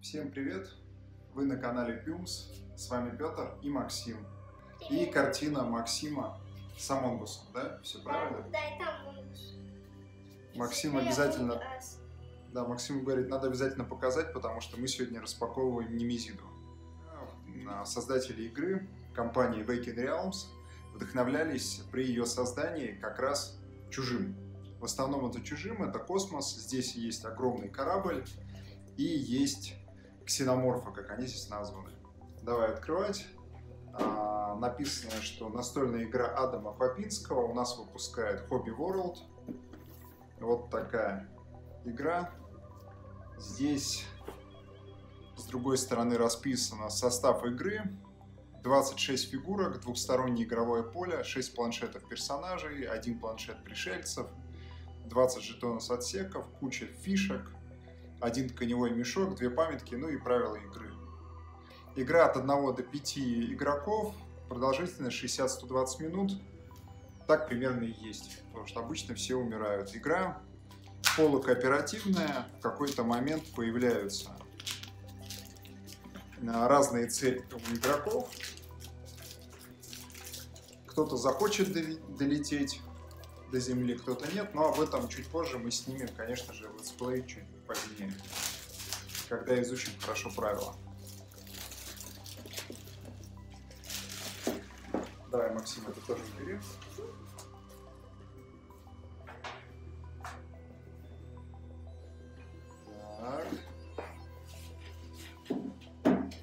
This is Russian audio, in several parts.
Всем привет! Вы на канале Пюмс. С вами Петр и Максим. И картина Максима с Among Us ом, да? Все правильно? Да, и там Among Us. Максим обязательно... Да, Максим говорит, надо обязательно показать, потому что мы сегодня распаковываем Немезиду. Создатели игры, компании Awaken Realms, вдохновлялись при ее создании как раз чужим. В основном это чужим, это космос, здесь есть огромный корабль и есть ксеноморфы, как они здесь названы. Давай открывать. А, написано, что настольная игра Адама Попинского у нас выпускает Hobby World. Вот такая игра. Здесь с другой стороны расписано состав игры. 26 фигурок, двухстороннее игровое поле, 6 планшетов персонажей, один планшет пришельцев, 20 жетонов отсеков, куча фишек, один тканевой мешок, две памятки, ну и правила игры. Игра от 1 до 5 игроков, продолжительность 60-120 минут. Так примерно и есть, потому что обычно все умирают. Игра полукооперативная, в какой-то момент появляются разные цели у игроков. Кто-то захочет долететь до Земли, кто-то нет, но об этом чуть позже мы снимем, конечно же, летсплей чуть позднее, когда изучим хорошо правила. Давай, Максим, это тоже убери.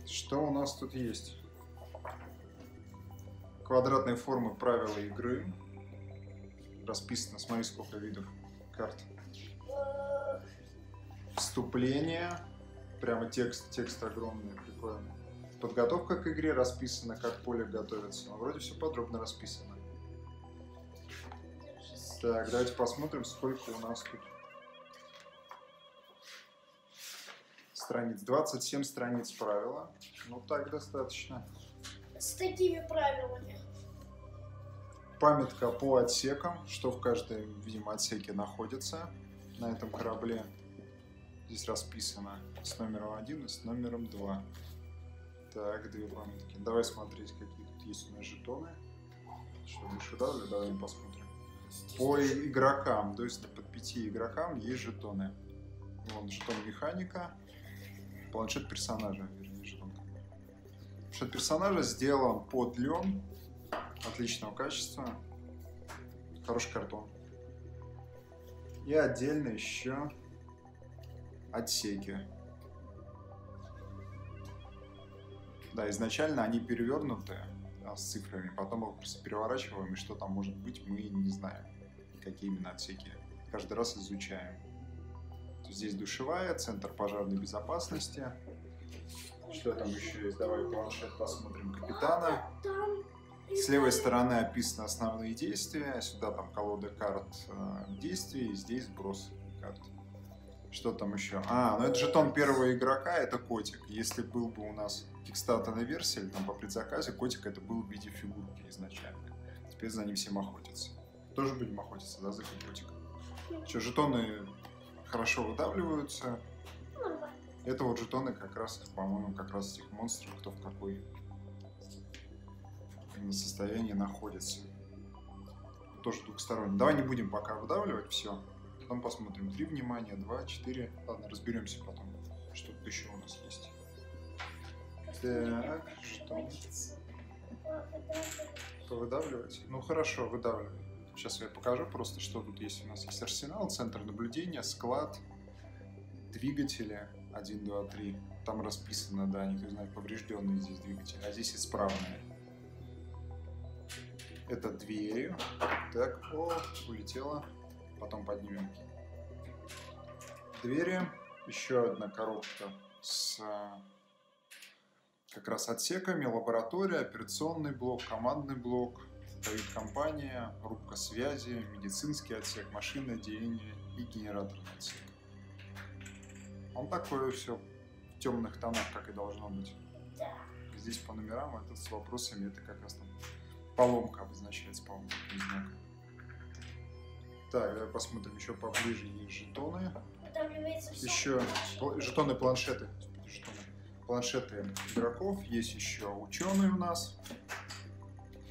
Что у нас тут есть? Квадратные формы правила игры. Расписано, смотри, сколько видов карт. Вступление. Прямо текст, текст огромный, прикольно. Подготовка к игре расписана, как поле готовится. Ну, вроде все подробно расписано. Так, давайте посмотрим, сколько у нас тут страниц. 27 страниц правила. Ну, так достаточно. С такими правилами. Памятка по отсекам, что в каждом, видимо, отсеке находится на этом корабле. Здесь расписано с номером 1 и с номером 2. Так, две памятки. Давай смотреть, какие тут есть у нас жетоны. Что, выше давлю? Давай посмотрим. По игрокам, то есть под пяти игрокам есть жетоны. Вон жетон механика, планшет персонажа, вернее, жетон. Планшет персонажа сделан под лен, отличного качества, хороший картон. И отдельно еще отсеки. Да, изначально они перевернуты а, с цифрами, потом мы просто переворачиваем, и что там может быть, мы не знаем, какие именно отсеки. Каждый раз изучаем. Здесь душевая, центр пожарной безопасности. Что там еще есть? Давай планшет посмотрим. Капитана. С левой стороны описаны основные действия. Сюда там колода карт э, действий, здесь сброс карт. Что там еще? А, ну это жетон первого игрока, это котик. Если был бы у нас кикстатная версия, или там по предзаказе, котик это был в виде фигурки изначально. Теперь за ним всем охотятся. Тоже будем охотиться, да, за котиком? Что, жетоны хорошо выдавливаются. Это вот жетоны как раз, по-моему, как раз этих монстров, кто в какой именно состоянии находится. Тоже двухсторонний. Давай не будем пока выдавливать все. Потом посмотрим. Три внимания, два, четыре. Ладно, разберемся потом, что тут еще у нас есть. Так, что? Повыдавливать? Ну хорошо, выдавливай. Сейчас я покажу просто, что тут есть. У нас есть арсенал, центр наблюдения, склад, двигатели 1, 2, 3. Там расписано, да, никто не знает, поврежденные здесь двигатели, а здесь исправные. Это двери. Так, о, улетела. Потом поднимем. Двери. Еще одна коробка с а, как раз отсеками, лаборатория, операционный блок, командный блок, компания, рубка связи, медицинский отсек, машинное отделение и генераторный отсек. Он такое все в темных тонах, как и должно быть. Здесь по номерам, этот с вопросами, это как раз там поломка обозначается, по-моему, знаком. Так, давай посмотрим еще поближе, есть жетоны. Все. Еще пл- жетоны планшеты. Жетоны. планшеты игроков, есть еще ученый у нас.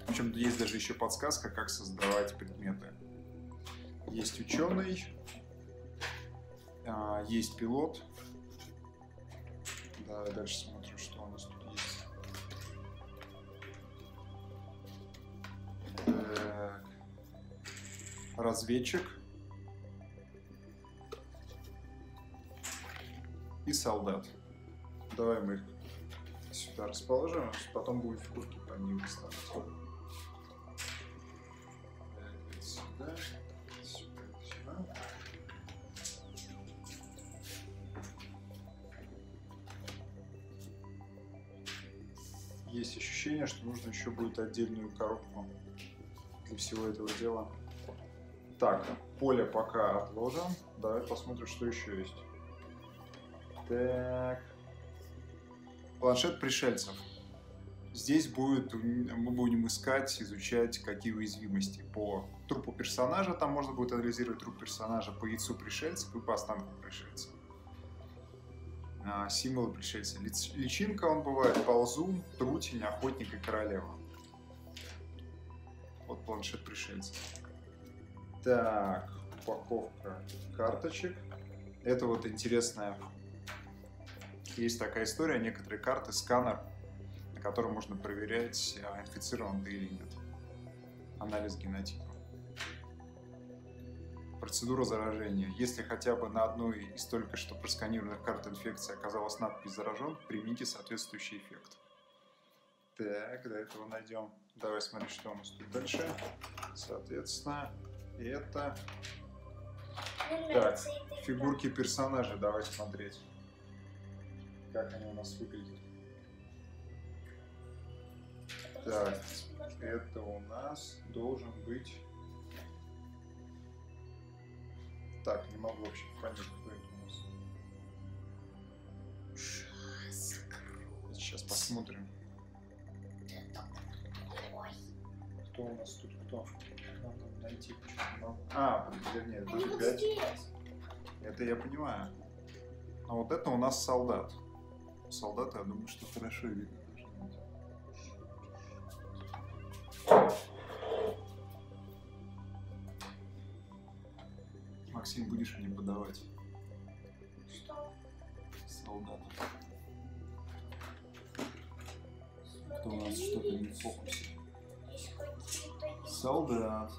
Причем есть даже еще подсказка, как создавать предметы. Есть ученый, а, есть пилот. Да, дальше Разведчик. И солдат. Давай мы их сюда расположим, а потом будем фигурки по ним это сюда, сюда, сюда. Есть ощущение, что нужно еще будет отдельную коробку для всего этого дела. Так, поле пока отложим. Давай посмотрим, что еще есть. Так. Планшет пришельцев. Здесь будет, мы будем искать, изучать, какие уязвимости по трупу персонажа. Там можно будет анализировать труп персонажа по яйцу пришельцев и по останкам пришельцев. А, символы пришельца. Личинка он бывает, ползун, трутень, охотник и королева. Вот планшет пришельца. Так, упаковка карточек. Это вот интересная есть такая история, некоторые карты, сканер, на котором можно проверять, а, инфицирован ты или нет. Анализ генотипа. Процедура заражения. Если хотя бы на одной из только что просканированных карт инфекции оказалась надпись «заражен», примите соответствующий эффект. Так, до этого найдем. Давай смотри, что у нас тут дальше. Соответственно, это... Так, фигурки персонажей. Давай смотреть. Как они у нас выглядят. Так, Это у нас должен быть... Так, не могу вообще понять, кто это у нас. Сейчас посмотрим. Кто у нас тут кто? Найти почему. А, вернее, это они уже вот 5. здесь. Это я понимаю. А вот это у нас солдат. Солдаты, я думаю, что хорошо видно. Максим, будешь мне подавать Что? солдата? Кто у нас что-то не в фокусе? Есть какие-то... Солдат.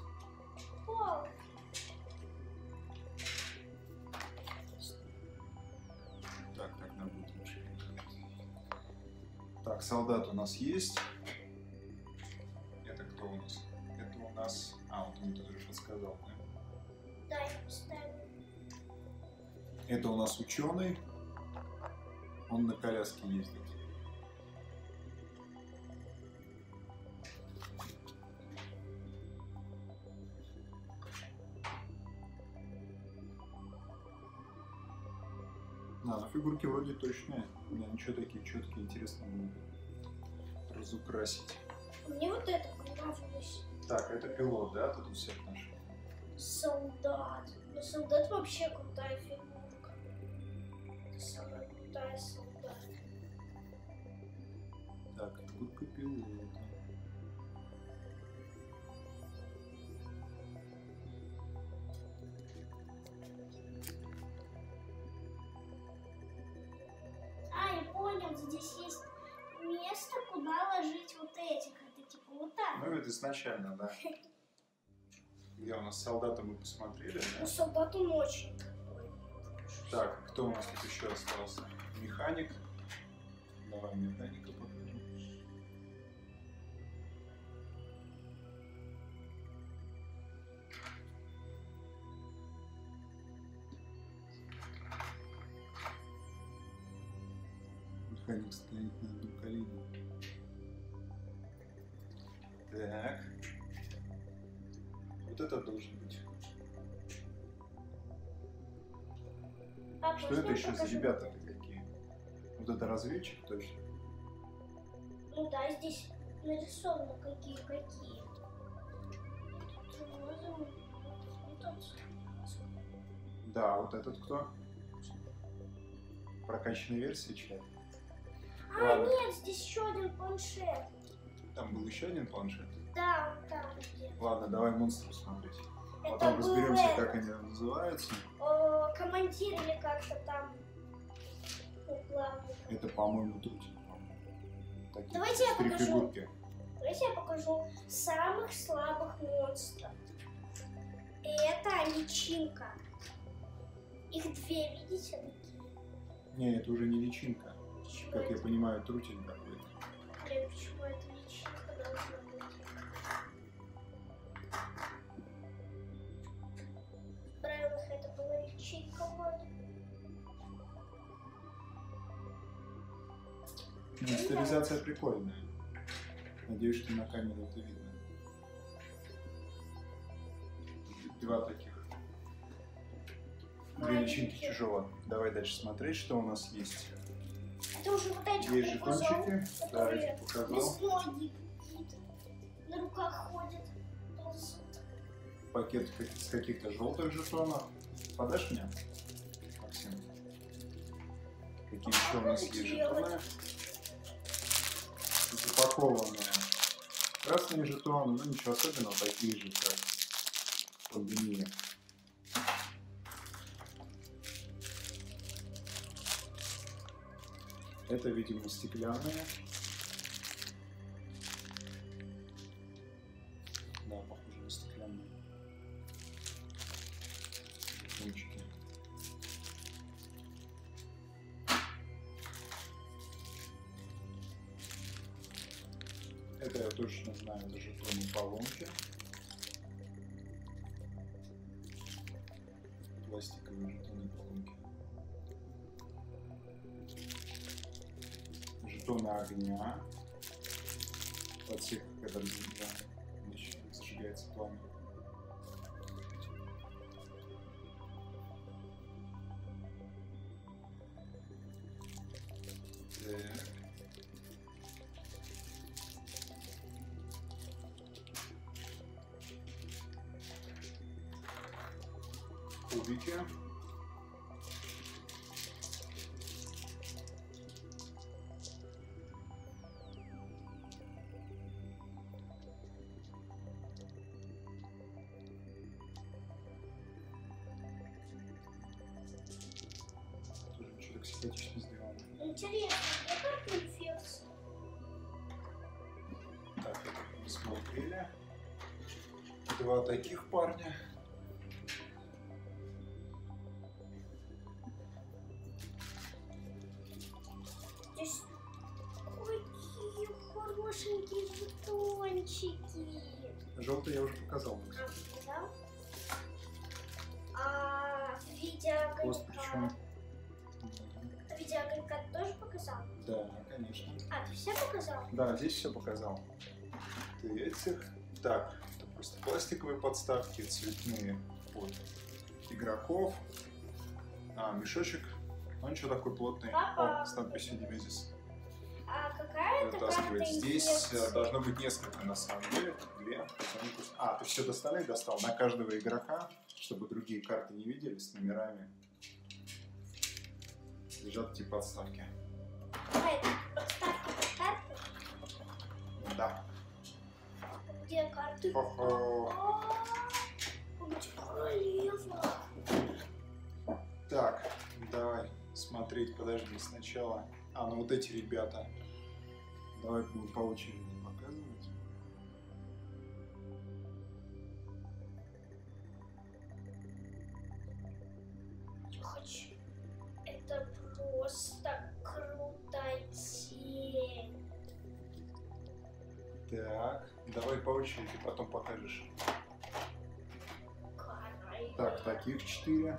Так, солдат у нас есть. Это кто у нас? Это у нас... А, вот он тут уже подсказал, да? да, я поставлю. Это у нас ученый. Он на коляске ездит. Фигурки вроде точные. Да, ничего такие четкие, интересно было бы разукрасить. Мне вот это понравилось. Так, это пилот, да? Тут у всех наших. Солдат. Ну, солдат вообще крутая фигурка. Это самая крутая солдат. Так, фигурка пилота. Здесь есть место, куда ложить вот этих. Это типа вот так. Ну, это изначально, да. Где у нас солдата мы посмотрели, Ну, да? солдат он очень такой. Так, кто у нас тут еще остался? Механик. Давай механика Механик стоит на одном колене. Так. Вот это должен быть. А, Что это еще за покажу? ребята-то какие? Вот это разведчик точно. Ну да, здесь нарисовано какие-какие. Да, вот этот кто? Прокачанная версия чья? А, Ладно. нет, здесь еще один планшет. Там был еще один планшет. Да, он там где. Ладно, давай монстров смотреть. Это Потом был разберемся, этот, как они называются. о, командир или как-то там. Ну, главный. Это, по-моему, по-моему. Такие Давайте я три покажу. фигурки. Давайте я покажу самых слабых монстров. И это личинка. Их две, видите, такие? Не, это уже не личинка. Как я понимаю, трутик какой-то. Блин, почему это быть? В правилах это была личинка вроде. Ну, стилизация прикольная. Надеюсь, что на камеру это видно. Два таких. Две личинки чужого. Давай дальше смотреть, что у нас есть. Это уже вот этих Есть жетончики. Да, я тебе показал. На руках ходят. ползут. Пакет с каких-то желтых жетонов. Подашь мне, Максим? Какие еще у нас есть жетоны? Тут упакованные красные жетоны, ну ничего особенного, такие же, как в пандемии. Это, видимо, стеклянные. Да, похоже на стеклянные. Жетончики. Это я точно знаю, это жетоны поломки. Пластиковые жетоны поломки. Огня. Отсек, когда разжигаем, значит, зажигается пламя. Симпатично сделано. Интересно, где как инфекция? Так, это мы смотрели. Два таких парня. Так, это просто пластиковые подставки, цветные под игроков. А, мешочек. Он что такой плотный? Папа. О, с надписью Немезис. А какая это карта. Здесь э, инфекции? должно быть несколько на самом деле. Две. А, ты все достали? Достал. На каждого игрока, чтобы другие карты не видели с номерами. Лежат эти подставки. А, это подставки под карты? Да. Где карты? Королева? Так, давай смотреть, подожди, сначала. А, ну вот эти ребята. Давай будем по очереди показывать. Я хочу. Это просто крутотень. Так, давай по очереди, потом покажешь. Так, таких четыре.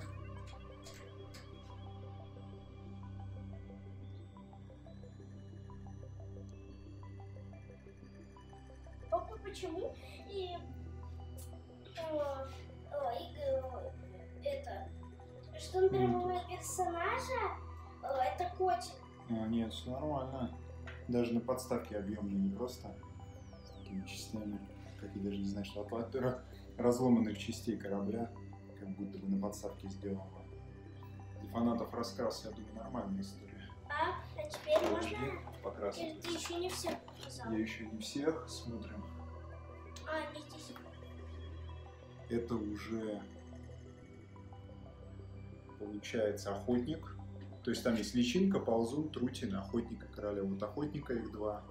Папа, почему и э, ой, э, это что на первого персонажа э, это котик. А, нет, все нормально. Даже на подставке объемные, не просто с такими частями, как я даже не знаю, что от ра- разломанных частей корабля, как будто бы на подставке сделано. Для фанатов раскрас, я думаю, нормальная история. А, а теперь Подожди, можно раз. Ты, ты еще не все показал. Я еще не всех смотрим. А, не здесь. Это уже получается охотник. То есть там есть личинка, ползун, трутин, охотник и королева. Вот охотника их два.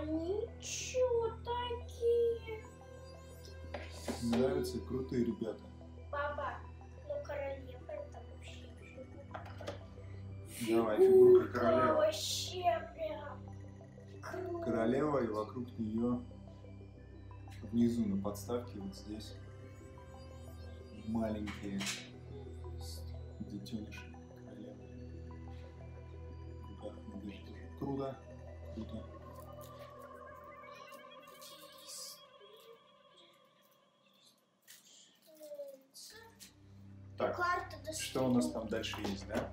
Они чё такие? Нравятся крутые ребята. Папа, ну королева это вообще. Давай, фигурка королевы. вообще прям круто. Королева и вокруг нее внизу на подставке вот здесь маленькие детеныши королевы. Круто, круто. Так, Карта что у нас там дальше есть, да?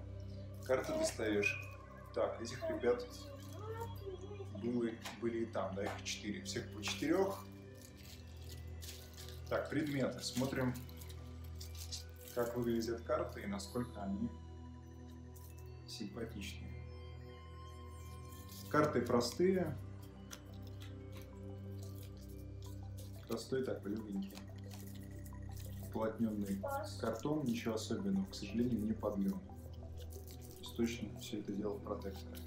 Карты достаешь. Так, этих ребят были, были и там, да, их четыре. Всех по четырех. Так, предметы. Смотрим, как выглядят карты и насколько они симпатичные. Карты простые. Простой такой легенький. Уплотненный картон, ничего особенного, к сожалению, не подлен. То есть точно все это дело протектора.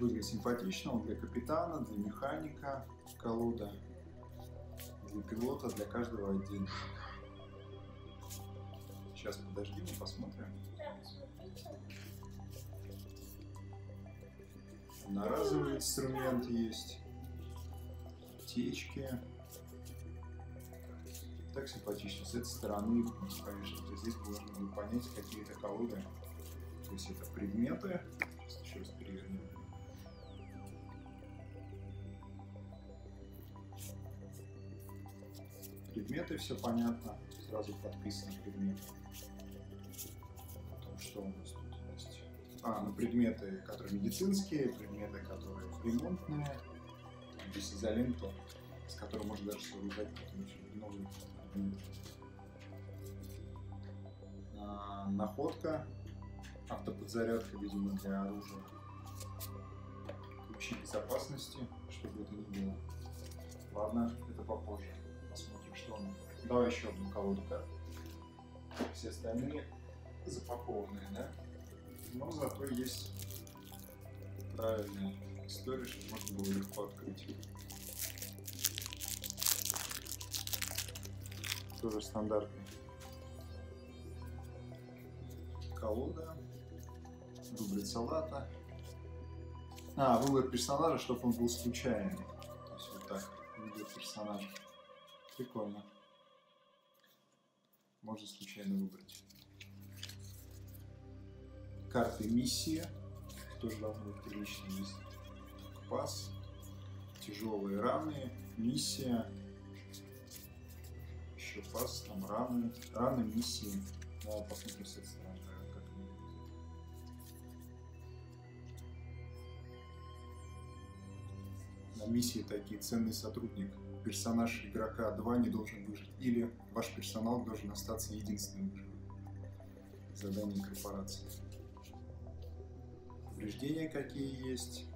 Выглядит симпатично, он для капитана, для механика, колода, для пилота, для каждого отдельно. Сейчас подождем и посмотрим. Одноразовый инструмент есть, аптечки. Так симпатично. С этой стороны, конечно, то здесь можно понять какие-то колоды. То есть это предметы. Сейчас еще раз перевернем. Предметы, все понятно. Сразу подписаны предметы. Потом что у нас тут есть? А, ну предметы, которые медицинские, предметы, которые ремонтные. Здесь изолента, с которой можно даже сооружать еще новые. А, находка, автоподзарядка, видимо, для оружия. Ключи безопасности, чтобы это не было. Ладно, это попозже. Посмотрим, что он. Давай еще одну колоду карт. Все остальные запакованные, да? Но зато есть правильная история, чтобы можно было легко открыть. Тоже стандартный. Колода. Выбрать салата. А, выбор персонажа, чтобы он был случайный. То есть вот так, выбор персонажа. Прикольно. Можно случайно выбрать. Карты миссии. Тоже должно быть прилично. Пас. Тяжелые раны. Миссия. Еще пас, там раны. Раны, миссии. Ну, посмотрим с этой стороны. На миссии такие ценный сотрудник. Персонаж игрока 2 не должен выжить. Или ваш персонал должен остаться единственным выжившим. Задание корпорации. Повреждения какие есть.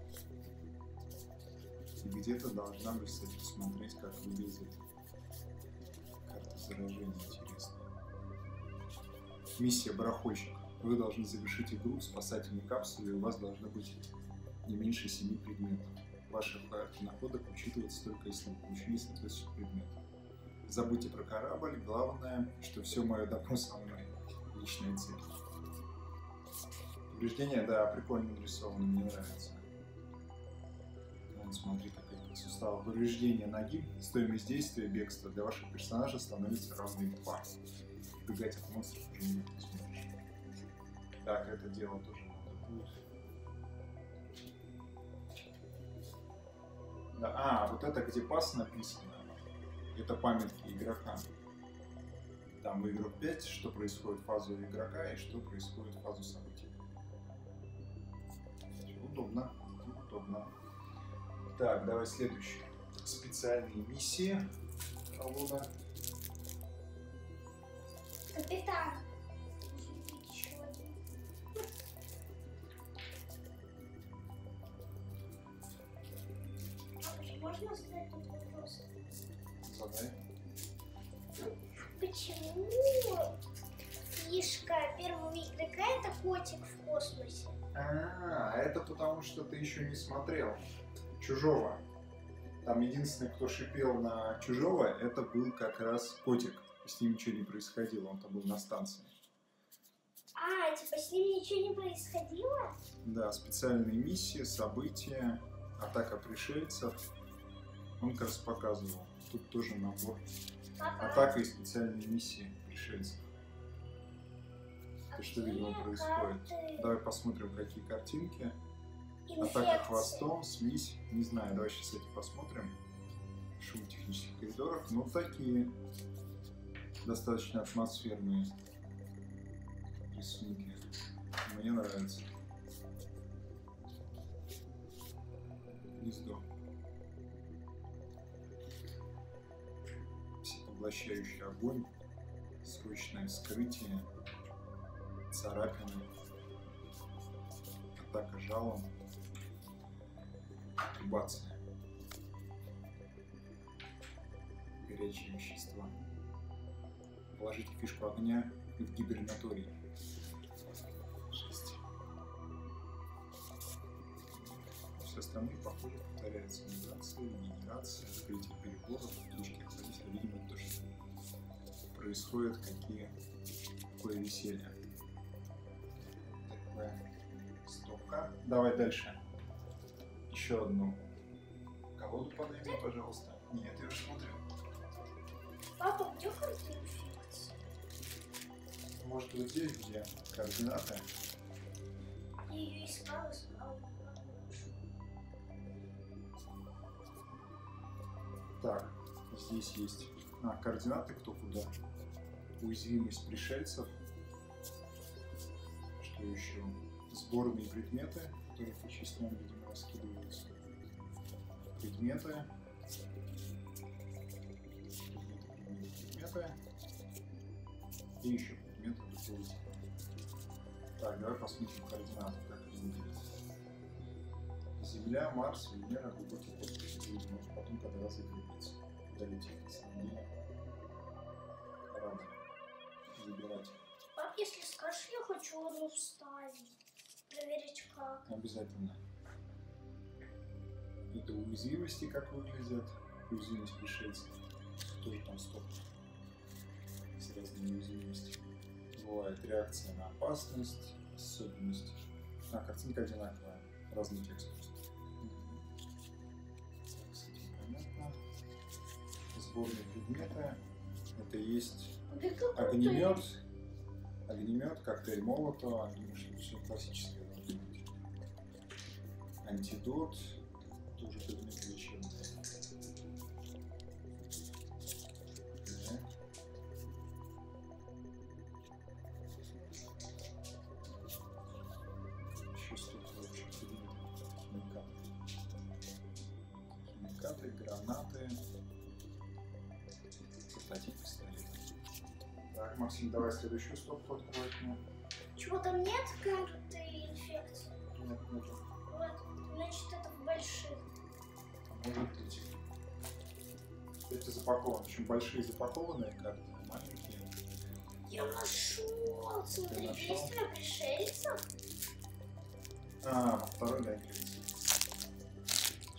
Где-то должна быть, кстати, посмотреть, как выглядит карта заражения. Интересно. Миссия барахольщик. Вы должны завершить игру в спасательной капсуле, и у вас должно быть не меньше 7 предметов. Ваши карты находок учитываются только если вы получили соответствующий предмет. Забудьте про корабль, главное, что все мое добро со мной. Личная цель. Повреждения, да, прикольно нарисованы, мне нравится. Вон, смотри, какой тут сустав. Повреждение ноги, стоимость действия, бегства для ваших персонажей становится равной 2. Бегать от монстров уже не сможешь. Так, это дело тоже надо будет. Да, а, вот это где пас написано, это памятки игрока. Там в игрок 5, что происходит в фазу игрока и что происходит в фазу событий. Удобно, удобно. Так, давай следующий. Специальные миссии. Алона. Капитан. Можно задать тут вопрос? Задай. Почему фишка первого игрока это котик в космосе? А, это потому что ты еще не смотрел. Чужого. Там единственный, кто шипел на Чужого, это был как раз котик. С ним ничего не происходило, он там был на станции. А, типа с ним ничего не происходило? Да, специальные миссии, события, атака пришельцев. Он как раз показывал. Тут тоже набор. Ага. Атака и специальные миссии пришельцев. А Ты что, видимо, происходит? Давай посмотрим, какие картинки. Атака хвостом, слизь. Не знаю, давай сейчас эти посмотрим. Шум технических коридорах. Ну, такие достаточно атмосферные рисунки. Мне нравится. Гнездо. Всепоглощающий огонь, срочное вскрытие, царапины, атака жалом, интубация, горячие вещества. Положите фишку огня в гибернаторий. Шесть. Все остальные, похоже, повторяются. Миграция, регенерация, открытие переборов, утечки хранителя. Видимо, то, что происходит, какие, какое веселье. Такая стопка. Давай дальше. Еще одну колоду подойми, пожалуйста. Нет, я уже смотрю. Папа, где инфекции? Может быть здесь, где координаты? Я ее искала, искала. Так, здесь есть а, координаты, кто куда. Уязвимость пришельцев. Что еще? Сборные предметы, которые по частям, видимо, раскидываются. Предметы. Предметы. И еще предметы другого. Так, давай посмотрим координаты, как они выглядят. Земля, Марс, Венера, глубокий космос. Видимо, потом, когда разыгрывается. Долетит, на самом деле. Забирать. Пап, если скажешь, я хочу одну вставить. Проверить как. Обязательно. Это уязвимости, как выглядят. Уязвимость пришельцев. Тоже там стоп. С разными уязвимостями. Бывает реакция на опасность, особенность. А, картинка одинаковая. Разный текст просто. Мгм. Так, с этим понятно. Сборные предметы. Это есть огнемет, огнемет, коктейль молотова, огнемет, все классическое. Антидот, тоже предмет лечебный.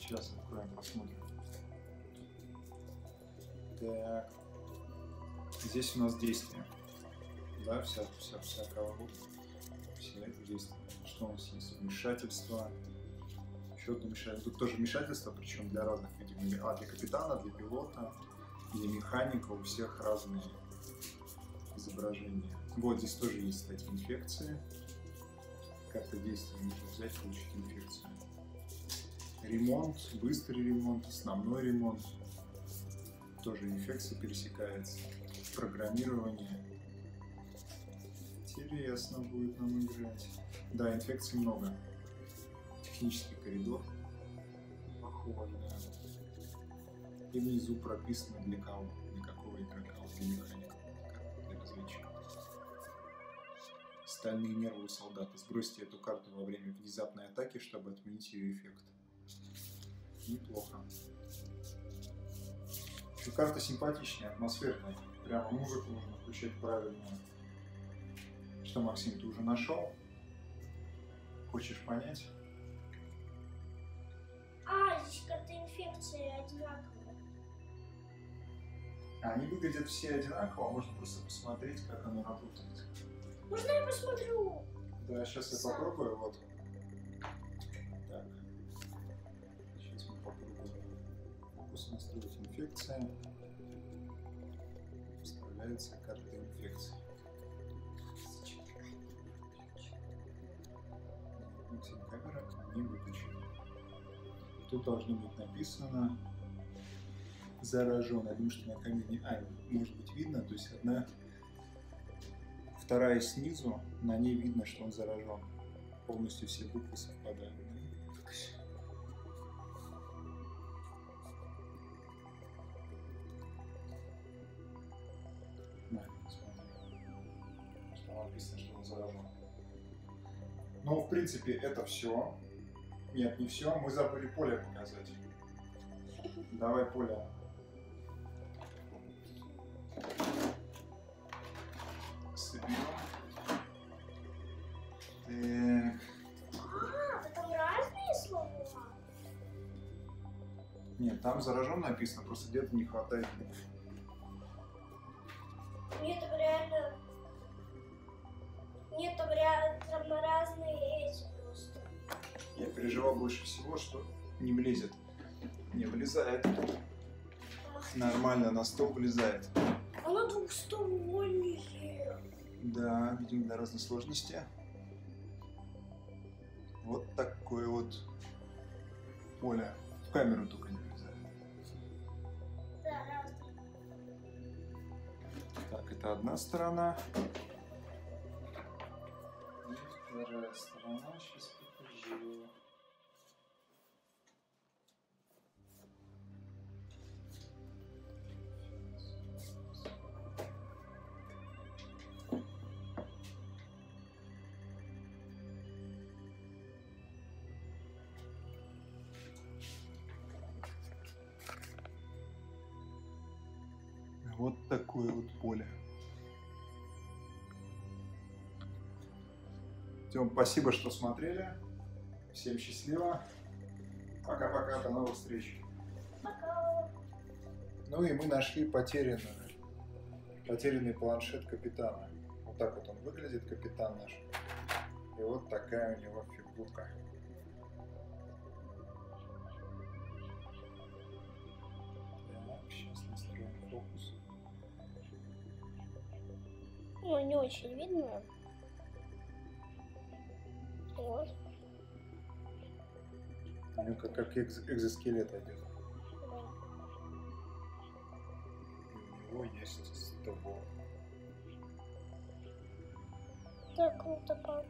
Сейчас откроем, посмотрим. Так. Здесь у нас действие. Да, вся, вся, вся колода. Все это действие. Что у нас есть? Вмешательство. Еще одно вмешательство. Тут тоже вмешательство, причем для разных, видимо, а, для капитана, для пилота, для механика, у всех разные изображения. Вот здесь тоже есть, кстати, инфекции. Карта действия можно взять, получить инфекцию. Ремонт, быстрый ремонт, основной ремонт. Тоже инфекция пересекается. Программирование. Интересно будет нам играть. Да, инфекций много. Технический коридор. Похоже. И внизу прописано для кого. Для какого игрока. Для механика. Для разведчика. Стальные нервы у солдата. Сбросьте эту карту во время внезапной атаки, чтобы отменить ее эффект. Неплохо. И карта симпатичнее, атмосферная. Прямо музыку нужно включать правильную. Что, Максим, ты уже нашел? Хочешь понять? А, здесь карта инфекции одинаковая. Они выглядят все одинаково, а можно просто посмотреть, как оно работает. Можно я посмотрю? Да, сейчас я Сам. попробую, вот. Фокус настроить инфекция. Вставляется карта инфекции. Камера не выключена. Тут должно быть написано заражен. Думаю, что на камере, а, может быть видно, то есть одна Вторая снизу, на ней видно, что он заражен. Полностью все буквы совпадают. Принципе, это все. Нет, не все. Мы забыли поле показать. Давай поле. Соберем. Так. А, там разные слова. Нет, там заражен написано, просто где-то не хватает букв. Нет, реально... переживал больше всего, что не влезет. Не влезает. Нормально, на стол влезает. Оно двухстороннее. Да, видимо, до разной сложности. Вот такое вот поле. В камеру только не влезает. Да. Так, это одна сторона. И вторая сторона. Сейчас покажу. Вот такое вот поле. Тем, спасибо, что смотрели. Всем счастливо. Пока-пока, до новых встреч. Пока. Ну и мы нашли потерянную, потерянный планшет капитана. Вот так вот он выглядит, капитан наш. И вот такая у него фигурка. Ну, не очень видно. Вот. У него как, как экз- экзоскелет одет. У него есть ствол. Так, ну такая.